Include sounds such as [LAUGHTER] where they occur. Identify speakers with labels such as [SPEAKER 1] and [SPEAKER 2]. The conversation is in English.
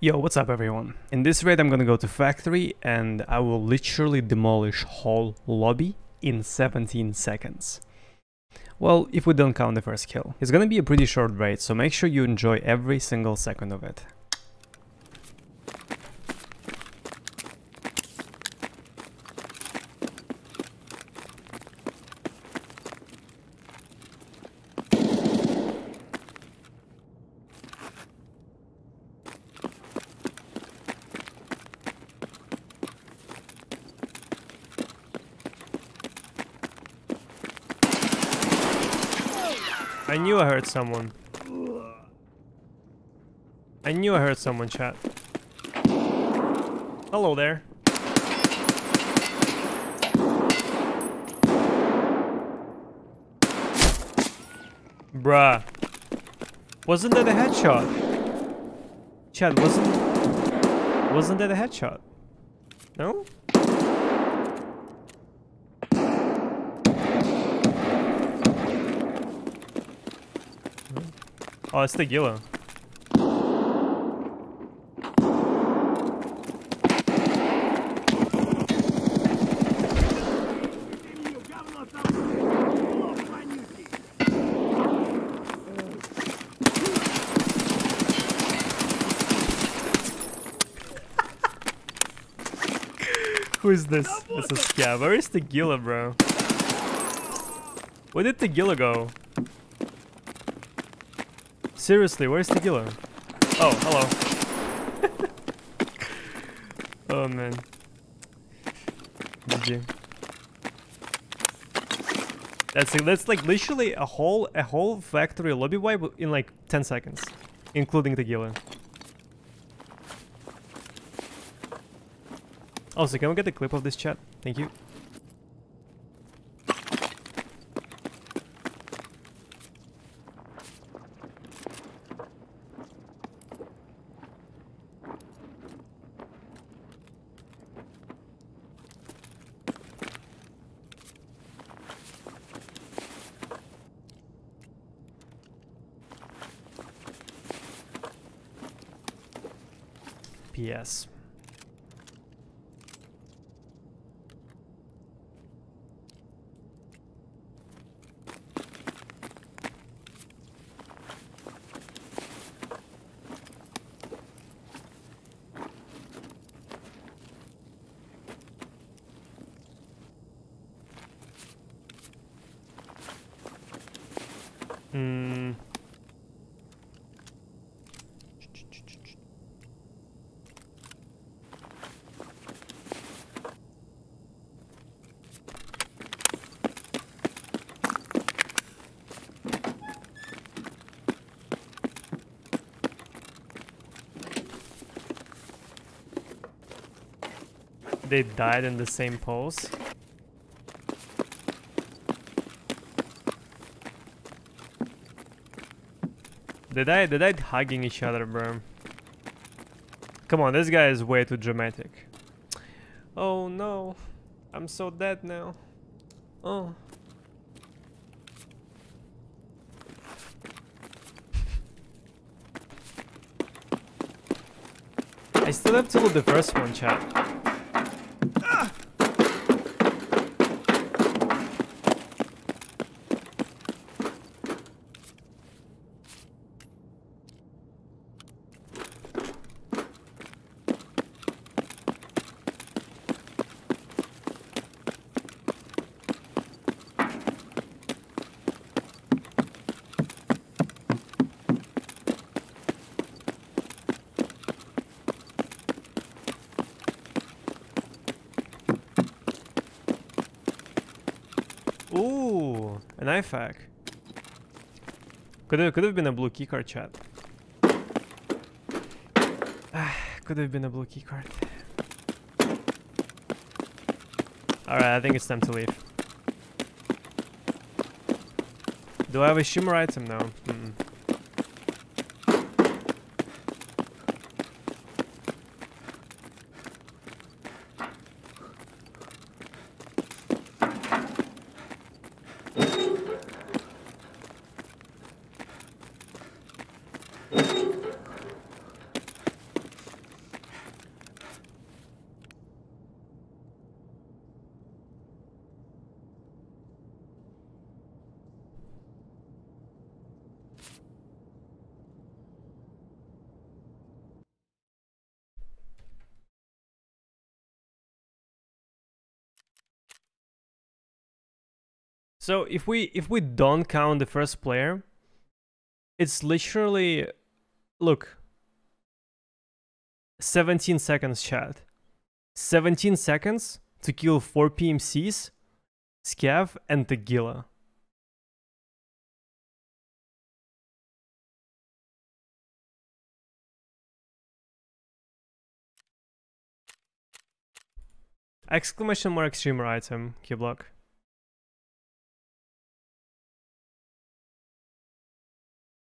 [SPEAKER 1] Yo, what's up everyone? In this raid I'm gonna go to factory and I will literally demolish whole lobby in 17 seconds. Well, if we don't count the first kill. It's gonna be a pretty short raid, so make sure you enjoy every single second of it.
[SPEAKER 2] I knew I heard someone. I knew I heard someone chat. Hello there. Bruh. Wasn't that a headshot? Chad, wasn't... Wasn't that a headshot? No? Oh, it's Tagilla. [LAUGHS] Who is this? It's a Scav. Where is Tagilla, bro? Where did Tagilla go? Seriously, where's Tagilla? Oh, hello. [LAUGHS] oh man. GG. That's that's like literally a whole a whole factory lobby wipe in like 10 seconds, including Tagilla. Also, can we get a clip of this chat? Thank you. PS. Hmm. They died in the same pose. They died, they died hugging each other, bro. Come on, this guy is way too dramatic. Oh no, I'm so dead now. Oh. [LAUGHS] I still have to loot the first one, chat. An IFAK. Could have could have been a blue keycard chat. Ah, could have been a blue keycard. Alright, I think it's time to leave. Do I have a shimmer item now? Mm -mm.
[SPEAKER 1] So if we if we don't count the first player, it's literally look 17 seconds chat. 17 seconds to kill 4 PMCs, Scav and Tagilla. Exclamation mark streamer item, keyblock.